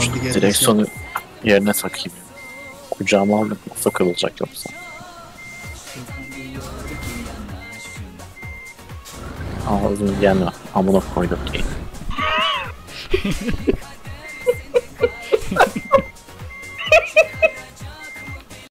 Şu Bandı direksiyonu yerine takayım. Kucağıma aldım. Sakılacak yoksa. Ağzını gelme. Amına koydum ki.